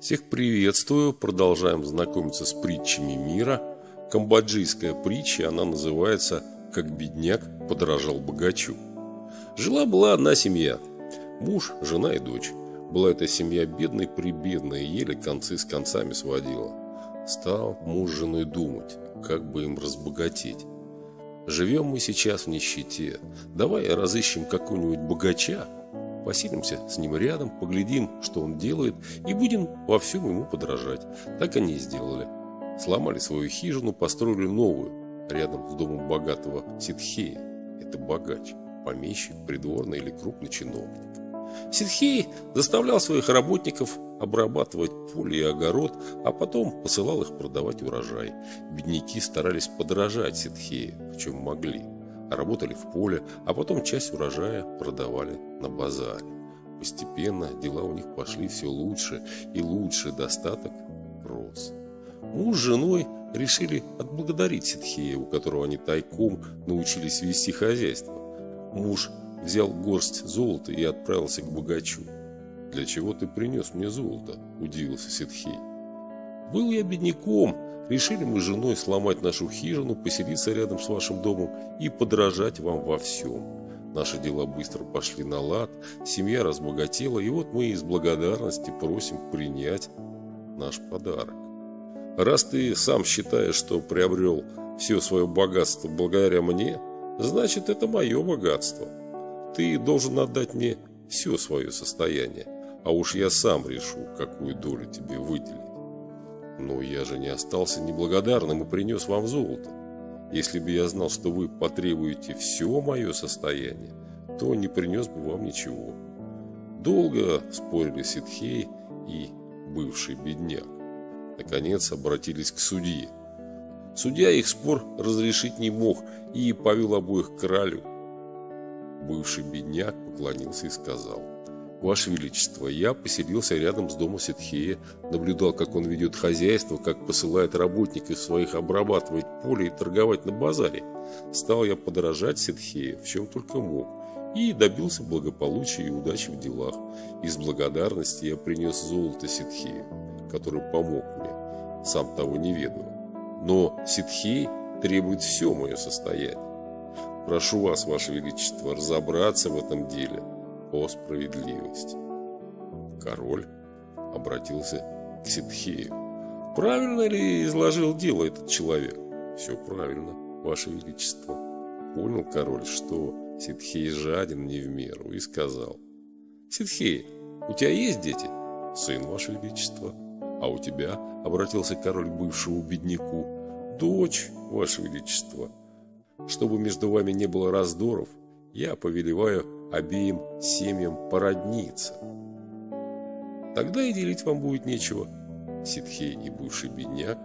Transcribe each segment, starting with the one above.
Всех приветствую, продолжаем знакомиться с притчами мира. Камбоджийская притча, она называется «Как бедняк подорожал богачу». Жила-была одна семья, муж, жена и дочь. Была эта семья бедной прибедной, еле концы с концами сводила. Стал муж с женой думать, как бы им разбогатеть. Живем мы сейчас в нищете, давай разыщем какого-нибудь богача, Поселимся с ним рядом, поглядим, что он делает, и будем во всем ему подражать. Так они и сделали. Сломали свою хижину, построили новую, рядом с домом богатого Ситхея. Это богач, помещик, придворный или крупный чиновник. Ситхей заставлял своих работников обрабатывать поле и огород, а потом посылал их продавать урожай. Бедняки старались подражать Ситхею, в чем могли работали в поле, а потом часть урожая продавали на базаре. Постепенно дела у них пошли все лучше и лучше, достаток рос. Муж с женой решили отблагодарить Ситхея, у которого они тайком научились вести хозяйство. Муж взял горсть золота и отправился к богачу. «Для чего ты принес мне золото?» – удивился Ситхей. «Был я бедняком, Решили мы с женой сломать нашу хижину, поселиться рядом с вашим домом и подражать вам во всем. Наши дела быстро пошли на лад, семья разбогатела, и вот мы из благодарности просим принять наш подарок. Раз ты сам считаешь, что приобрел все свое богатство благодаря мне, значит это мое богатство. Ты должен отдать мне все свое состояние, а уж я сам решу, какую долю тебе выделить. Но я же не остался неблагодарным и принес вам золото. Если бы я знал, что вы потребуете все мое состояние, то не принес бы вам ничего. Долго спорили Ситхей и бывший бедняк. Наконец обратились к судье. Судья их спор разрешить не мог и повел обоих к королю. Бывший бедняк поклонился и сказал – Ваше Величество, я поселился рядом с домом Ситхея, наблюдал, как он ведет хозяйство, как посылает работников своих обрабатывать поле и торговать на базаре. Стал я подражать Ситхея, в чем только мог, и добился благополучия и удачи в делах. Из благодарности я принес золото Ситхея, который помог мне, сам того не ведаю. Но Ситхей требует все мое состояние. Прошу вас, Ваше Величество, разобраться в этом деле – о справедливости. Король обратился к Ситхею. Правильно ли изложил дело этот человек? Все правильно, Ваше Величество. Понял король, что Ситхей жаден не в меру, и сказал. Ситхей, у тебя есть дети? Сын, Ваше Величество. А у тебя, обратился король к бывшему бедняку, дочь, Ваше Величество. Чтобы между вами не было раздоров, я повелеваю обеим семьям породниться. Тогда и делить вам будет нечего. Ситхей и бывший бедняк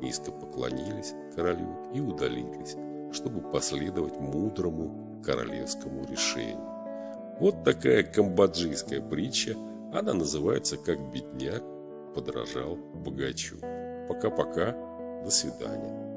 низко поклонились королю и удалились, чтобы последовать мудрому королевскому решению. Вот такая камбоджийская притча, она называется «Как бедняк подражал богачу». Пока-пока, до свидания.